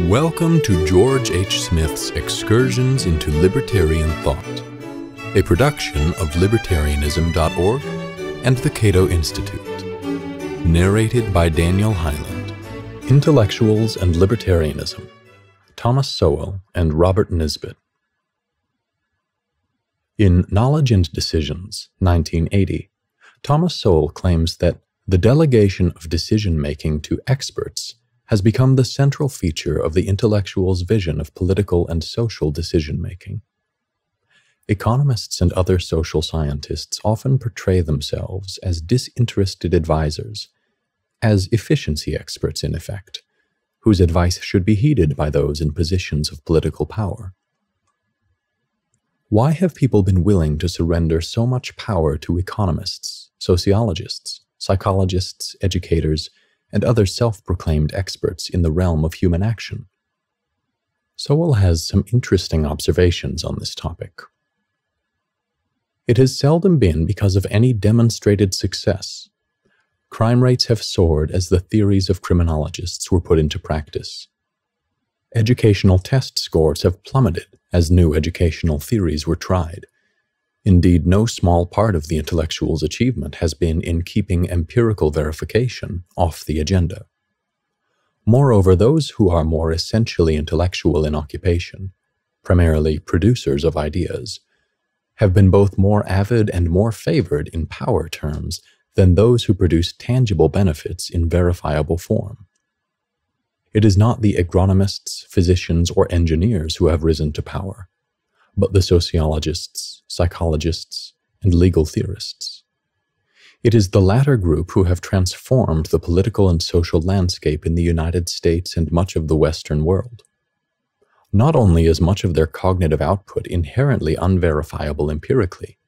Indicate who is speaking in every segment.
Speaker 1: Welcome to George H. Smith's Excursions into Libertarian Thought, a production of libertarianism.org and the Cato Institute. Narrated by Daniel Hyland. Intellectuals and Libertarianism Thomas Sowell and Robert Nisbet. In Knowledge and Decisions, 1980, Thomas Sowell claims that the delegation of decision making to experts has become the central feature of the intellectual's vision of political and social decision making. Economists and other social scientists often portray themselves as disinterested advisors, as efficiency experts in effect, whose advice should be heeded by those in positions of political power. Why have people been willing to surrender so much power to economists, sociologists, psychologists, educators, and other self proclaimed experts in the realm of human action. Sowell has some interesting observations on this topic. It has seldom been because of any demonstrated success. Crime rates have soared as the theories of criminologists were put into practice. Educational test scores have plummeted as new educational theories were tried. Indeed, no small part of the intellectual's achievement has been in keeping empirical verification off the agenda. Moreover, those who are more essentially intellectual in occupation, primarily producers of ideas, have been both more avid and more favored in power terms than those who produce tangible benefits in verifiable form. It is not the agronomists, physicians, or engineers who have risen to power, but the sociologists, psychologists, and legal theorists. It is the latter group who have transformed the political and social landscape in the United States and much of the Western world. Not only is much of their cognitive output inherently unverifiable empirically,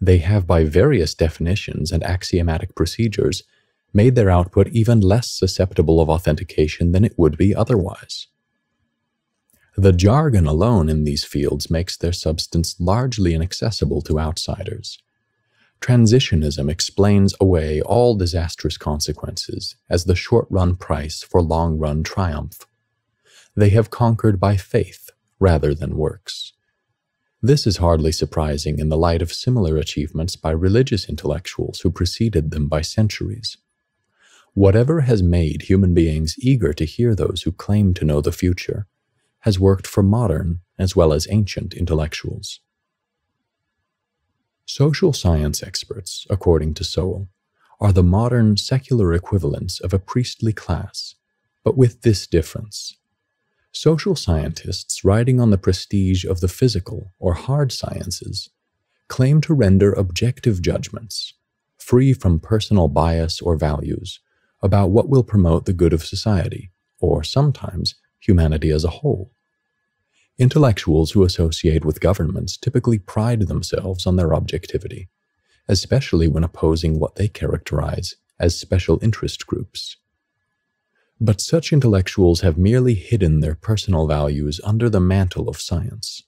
Speaker 1: they have, by various definitions and axiomatic procedures, made their output even less susceptible of authentication than it would be otherwise. The jargon alone in these fields makes their substance largely inaccessible to outsiders. Transitionism explains away all disastrous consequences as the short run price for long run triumph. They have conquered by faith rather than works. This is hardly surprising in the light of similar achievements by religious intellectuals who preceded them by centuries. Whatever has made human beings eager to hear those who claim to know the future has worked for modern as well as ancient intellectuals. Social science experts, according to Sowell, are the modern secular equivalents of a priestly class, but with this difference. Social scientists, riding on the prestige of the physical or hard sciences, claim to render objective judgments, free from personal bias or values, about what will promote the good of society, or sometimes humanity as a whole. Intellectuals who associate with governments typically pride themselves on their objectivity, especially when opposing what they characterize as special interest groups. But such intellectuals have merely hidden their personal values under the mantle of science.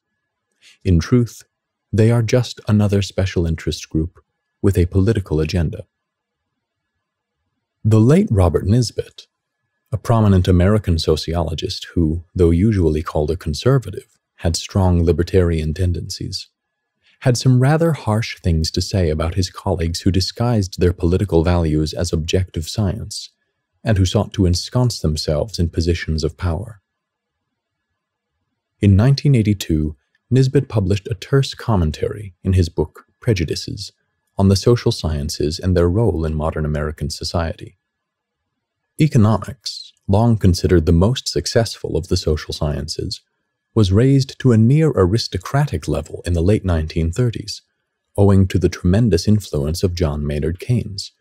Speaker 1: In truth, they are just another special interest group with a political agenda. The late Robert Nisbet a prominent American sociologist who, though usually called a conservative, had strong libertarian tendencies, had some rather harsh things to say about his colleagues who disguised their political values as objective science and who sought to ensconce themselves in positions of power. In 1982, Nisbet published a terse commentary in his book Prejudices on the social sciences and their role in modern American society. Economics, long considered the most successful of the social sciences, was raised to a near aristocratic level in the late 1930s, owing to the tremendous influence of John Maynard Keynes.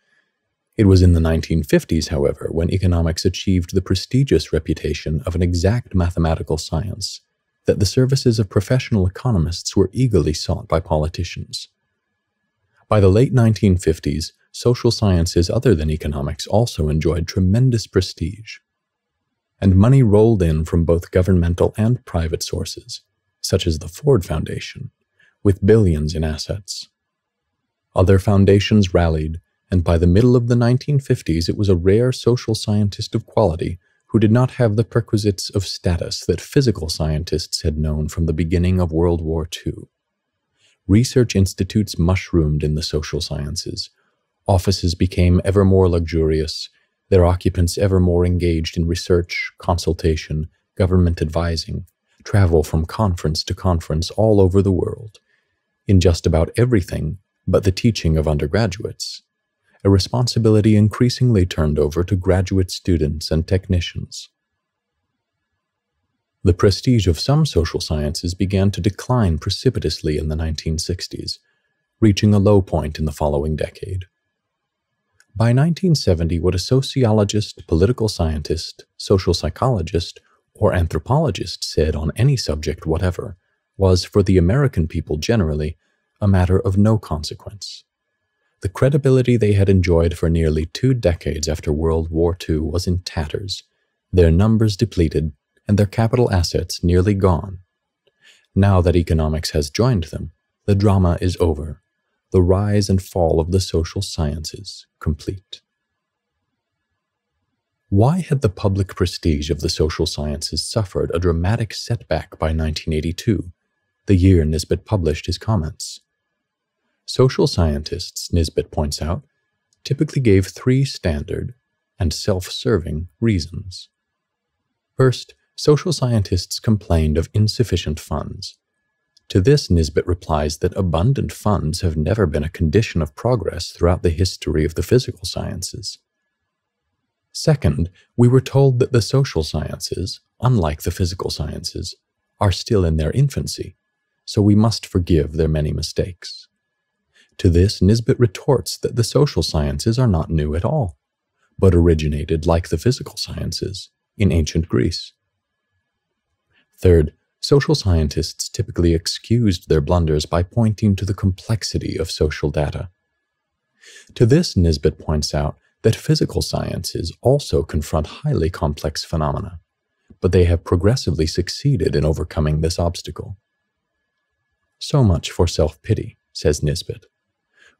Speaker 1: It was in the 1950s, however, when economics achieved the prestigious reputation of an exact mathematical science that the services of professional economists were eagerly sought by politicians. By the late 1950s, social sciences other than economics also enjoyed tremendous prestige. And money rolled in from both governmental and private sources, such as the Ford Foundation, with billions in assets. Other foundations rallied, and by the middle of the 1950s, it was a rare social scientist of quality who did not have the perquisites of status that physical scientists had known from the beginning of World War II. Research institutes mushroomed in the social sciences. Offices became ever more luxurious, their occupants ever more engaged in research, consultation, government advising, travel from conference to conference all over the world, in just about everything but the teaching of undergraduates a responsibility increasingly turned over to graduate students and technicians. The prestige of some social sciences began to decline precipitously in the 1960s, reaching a low point in the following decade. By 1970, what a sociologist, political scientist, social psychologist, or anthropologist said on any subject whatever was, for the American people generally, a matter of no consequence. The credibility they had enjoyed for nearly two decades after World War II was in tatters, their numbers depleted, and their capital assets nearly gone. Now that economics has joined them, the drama is over, the rise and fall of the social sciences complete. Why had the public prestige of the social sciences suffered a dramatic setback by 1982, the year Nisbet published his comments? Social scientists, Nisbet points out, typically gave three standard and self serving reasons. First, social scientists complained of insufficient funds. To this, Nisbet replies that abundant funds have never been a condition of progress throughout the history of the physical sciences. Second, we were told that the social sciences, unlike the physical sciences, are still in their infancy, so we must forgive their many mistakes. To this, Nisbet retorts that the social sciences are not new at all, but originated, like the physical sciences, in ancient Greece. Third, social scientists typically excused their blunders by pointing to the complexity of social data. To this, Nisbet points out that physical sciences also confront highly complex phenomena, but they have progressively succeeded in overcoming this obstacle. So much for self pity, says Nisbet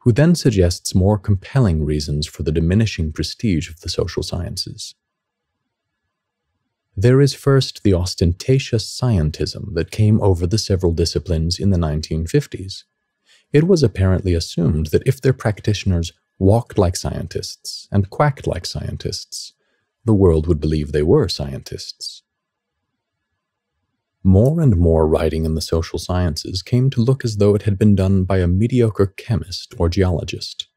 Speaker 1: who then suggests more compelling reasons for the diminishing prestige of the social sciences. There is first the ostentatious scientism that came over the several disciplines in the 1950s. It was apparently assumed that if their practitioners walked like scientists and quacked like scientists, the world would believe they were scientists. More and more writing in the social sciences came to look as though it had been done by a mediocre chemist or geologist.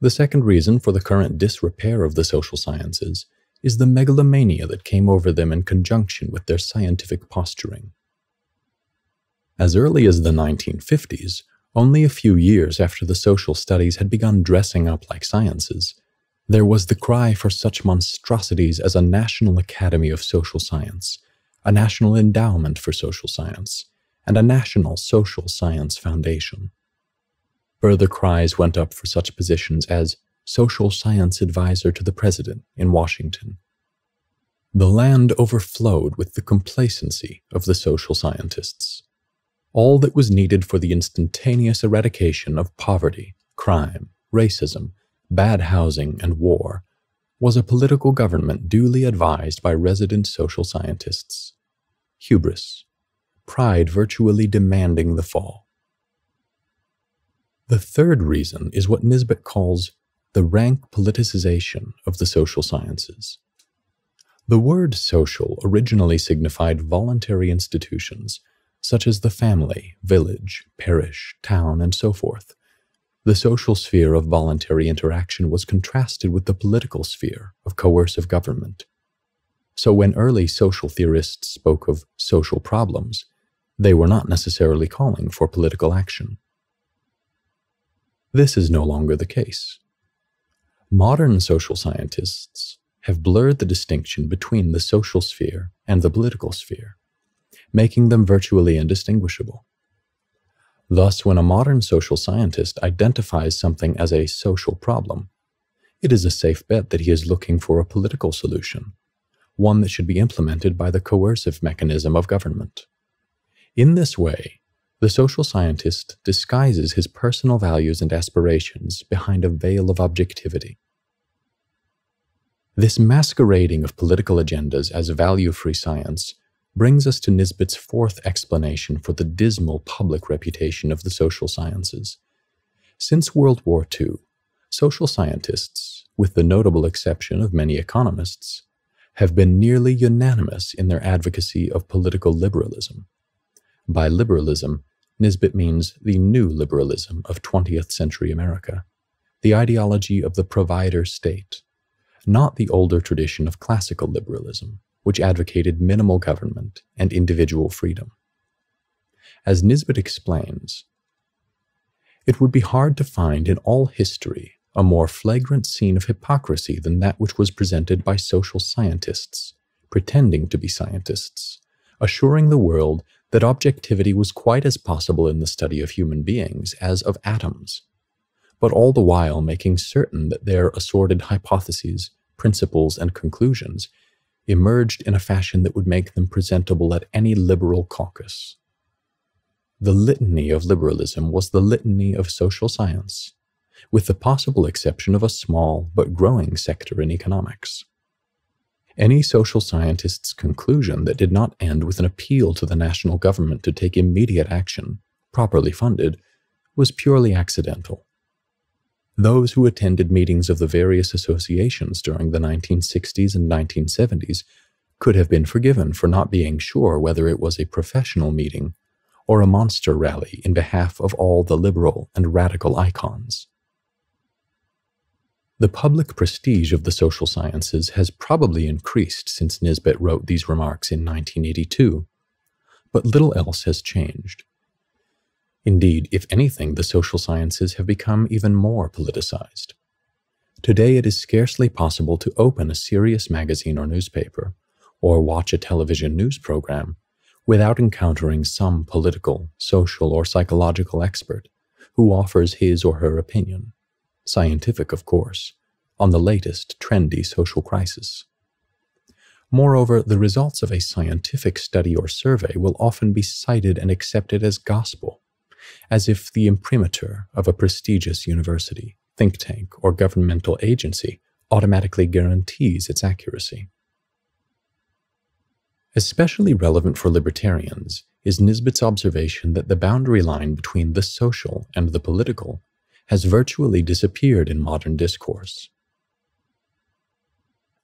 Speaker 1: The second reason for the current disrepair of the social sciences is the megalomania that came over them in conjunction with their scientific posturing. As early as the 1950s, only a few years after the social studies had begun dressing up like sciences, there was the cry for such monstrosities as a National Academy of Social Science a National Endowment for Social Science, and a National Social Science Foundation. Further cries went up for such positions as Social Science Advisor to the President in Washington. The land overflowed with the complacency of the social scientists. All that was needed for the instantaneous eradication of poverty, crime, racism, bad housing, and war was a political government duly advised by resident social scientists hubris, pride virtually demanding the fall. The third reason is what Nisbet calls the rank politicization of the social sciences. The word social originally signified voluntary institutions, such as the family, village, parish, town, and so forth. The social sphere of voluntary interaction was contrasted with the political sphere of coercive government. So when early social theorists spoke of social problems, they were not necessarily calling for political action. This is no longer the case. Modern social scientists have blurred the distinction between the social sphere and the political sphere, making them virtually indistinguishable. Thus, when a modern social scientist identifies something as a social problem, it is a safe bet that he is looking for a political solution one that should be implemented by the coercive mechanism of government. In this way, the social scientist disguises his personal values and aspirations behind a veil of objectivity. This masquerading of political agendas as value free science brings us to Nisbet's fourth explanation for the dismal public reputation of the social sciences. Since World War II, social scientists, with the notable exception of many economists, have been nearly unanimous in their advocacy of political liberalism. By liberalism, Nisbet means the new liberalism of 20th century America, the ideology of the provider state, not the older tradition of classical liberalism, which advocated minimal government and individual freedom. As Nisbet explains, it would be hard to find in all history a more flagrant scene of hypocrisy than that which was presented by social scientists, pretending to be scientists, assuring the world that objectivity was quite as possible in the study of human beings as of atoms, but all the while making certain that their assorted hypotheses, principles, and conclusions emerged in a fashion that would make them presentable at any liberal caucus. The litany of liberalism was the litany of social science, with the possible exception of a small but growing sector in economics. Any social scientist's conclusion that did not end with an appeal to the national government to take immediate action, properly funded, was purely accidental. Those who attended meetings of the various associations during the 1960s and 1970s could have been forgiven for not being sure whether it was a professional meeting or a monster rally in behalf of all the liberal and radical icons. The public prestige of the social sciences has probably increased since Nisbet wrote these remarks in 1982, but little else has changed. Indeed, if anything, the social sciences have become even more politicized. Today, it is scarcely possible to open a serious magazine or newspaper, or watch a television news program, without encountering some political, social, or psychological expert who offers his or her opinion scientific, of course, on the latest trendy social crisis. Moreover, the results of a scientific study or survey will often be cited and accepted as gospel, as if the imprimatur of a prestigious university, think tank, or governmental agency automatically guarantees its accuracy. Especially relevant for libertarians is Nisbet's observation that the boundary line between the social and the political has virtually disappeared in modern discourse.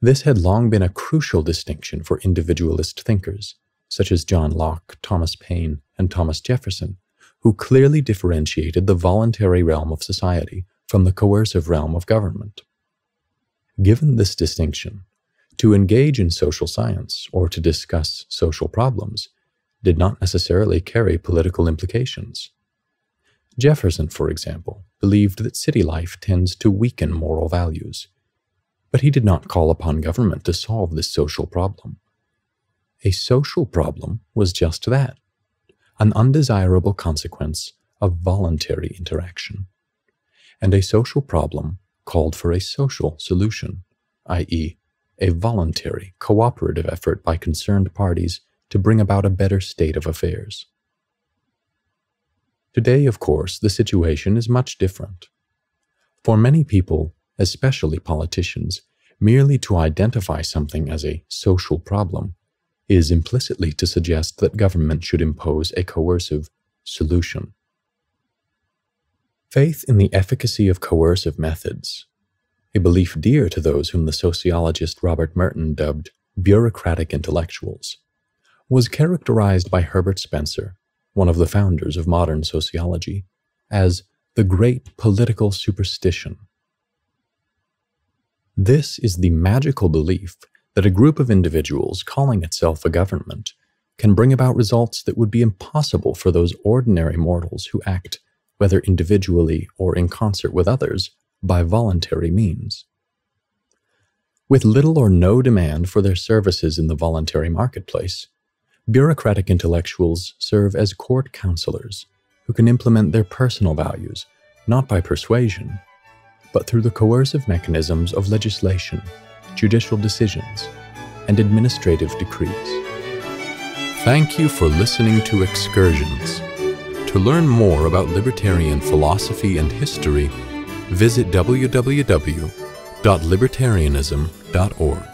Speaker 1: This had long been a crucial distinction for individualist thinkers, such as John Locke, Thomas Paine, and Thomas Jefferson, who clearly differentiated the voluntary realm of society from the coercive realm of government. Given this distinction, to engage in social science or to discuss social problems did not necessarily carry political implications. Jefferson, for example, believed that city life tends to weaken moral values, but he did not call upon government to solve this social problem. A social problem was just that an undesirable consequence of voluntary interaction. And a social problem called for a social solution, i.e., a voluntary, cooperative effort by concerned parties to bring about a better state of affairs. Today, of course, the situation is much different. For many people, especially politicians, merely to identify something as a social problem is implicitly to suggest that government should impose a coercive solution. Faith in the efficacy of coercive methods, a belief dear to those whom the sociologist Robert Merton dubbed bureaucratic intellectuals, was characterized by Herbert Spencer one of the founders of modern sociology, as the great political superstition. This is the magical belief that a group of individuals calling itself a government can bring about results that would be impossible for those ordinary mortals who act, whether individually or in concert with others, by voluntary means. With little or no demand for their services in the voluntary marketplace, Bureaucratic intellectuals serve as court counselors who can implement their personal values not by persuasion, but through the coercive mechanisms of legislation, judicial decisions, and administrative decrees. Thank you for listening to Excursions. To learn more about libertarian philosophy and history, visit www.libertarianism.org.